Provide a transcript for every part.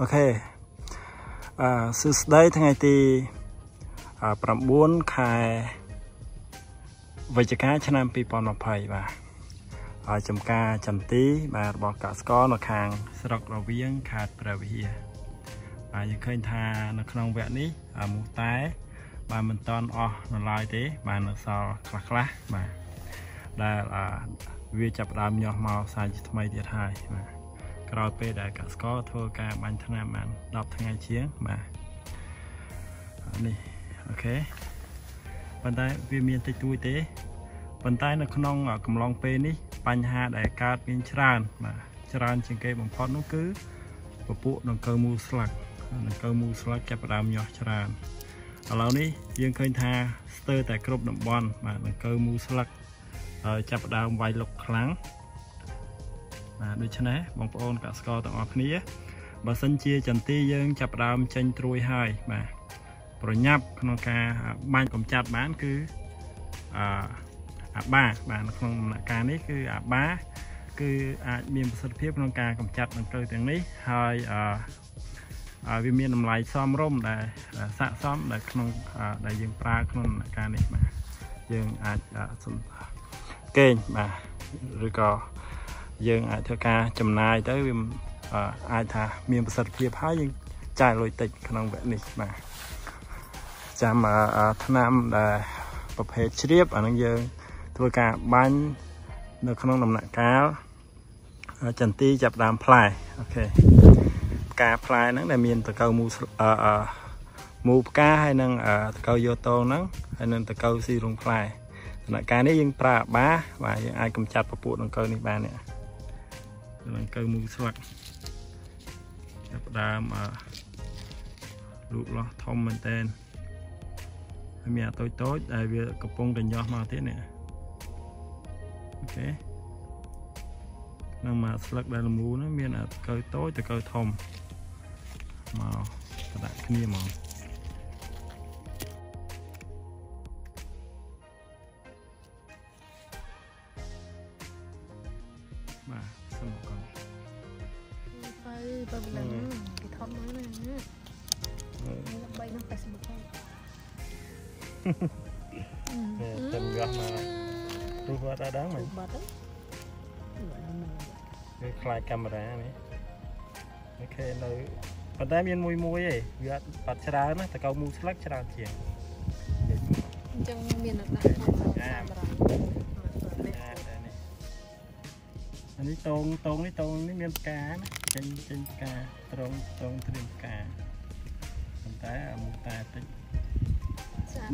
អូខេអឺសួស្តីថ្ងៃទី9ខែវិច្ឆិកាឆ្នាំ2020បាទហើយចំការចន្ទីបាទរបស់កសិករនៅខាង ស្រុករវៀងខេត្តព្រះវិហារបាទយើងឃើញថានៅក្នុងវគ្គនេះមូសតែបាទមិនតន់អស់នៅឡើយទេ បាទនៅសល់ខ្លះខ្លះបាទដែលវាចាប់ផ្ដើមញាស់មកសាជាថ្មីទៀតហើយបាទ ក្រោយពេលដែលកសិករធ្វើការបាញ់ថ្នាំបាន10ថ្ងៃជាងបាទនេះអូខេប៉ុន្តែវាមានតិចតួចទេប៉ុន្តែនៅក្នុងកំឡុងពេលនេះបញ្ហាដែលកើតមានច្រើនបាទច្រើនជាងគេបំផុតនោះគឺពពួកដង្កូវមូលស្លឹកដង្កូវមូលស្លឹកចាប់ផ្ដើមញាស់ច្រើនឥឡូវនេះយើងឃើញថាស្ទើរតែគ្រប់តំបន់បាទដង្កូវមូលស្លឹកចាប់ផ្ដើមវាយលុកខ្លាំង បាទដូច្នេះបងប្អូនកសិករទាំងអស់គ្នាបើសិនជាចន្ទីយើងចាប់ផ្ដើមចេញត្រួយហើយបាទប្រញាប់ក្នុងការបាញ់កំចាត់បានគឺអអាបាបាទនៅក្នុងដំណាក់កាលនេះគឺអាបាគឺអាចមានប្រសិទ្ធភាពក្នុងការកម្ចាត់ដង្កូវទាំងនេះហើយអឺវាមានតម្លៃសមរម្យដែលស័ក្តិសមដែលក្នុងដែលយើងប្រើក្នុងដំណាក់កាលនេះបាទយើងអាចកេងបាទឬក៏ យើងអាចធ្វើការចំណាយទៅវាអាចថាមានប្រសិទ្ធភាពហើយយើងចាយលុយតិចក្នុងវគ្គនេះបាទចាំថ្នាំដែលប្រភេទជ្រាបអានឹងយើងធ្វើការបាញ់នៅក្នុងដំណាក់កាលចន្ទីចាប់ដើមផ្លែអូខេផ្កាផ្លែហ្នឹងដែលមានតកៅមូអឺមូផ្កាហើយនឹងតកៅយោតងហ្នឹងហើយនឹងតកៅស៊ីរុងផ្លែដំណាក់កាលនេះយើងប្រើអាបាបាទយើងអាចកម្ចាត់ពពួកដង្កូវនេះបាននេះ ដង្កូវមូស្វាក់ចាប់ដើមអឺលូកលាស់ធំមែនតើហើយមានអាតូចតូចដែលវាកំពុងតែញាស់មកទៀតនេះអូខេក្នុងមួយស្លឹកដែលល្មូនោះមានអាតកៅតូចតកៅធំមកដាក់គ្នាមកបាទ សុំកូនទៅទៅនឹងគេធំមើលណាដើម្បីនឹង Facebook ហ្នឹងទៅយកមករូបវត្តដល់ដល់មិនបាត់ទៅខ្លាចកាមេរ៉ានេះអូខេនៅប៉ុន្តែមានមួយមួយឯងវាអត់បាត់ច្រើនណាតកៅមូស្លឹកច្រើនជាងអញ្ចឹងមានដាក់ធំកា នេះតងតងនេះតងនេះមានផ្កាណាចេញចេញផ្កាត្រង់ត្រង់ត្រៀមផ្កាប៉ុន្តែអាមូតាតិច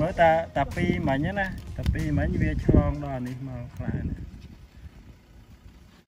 មើលតាតាពីរមិញណាតាពីរមិញវាឆ្លងដល់នេះមកខ្លាំង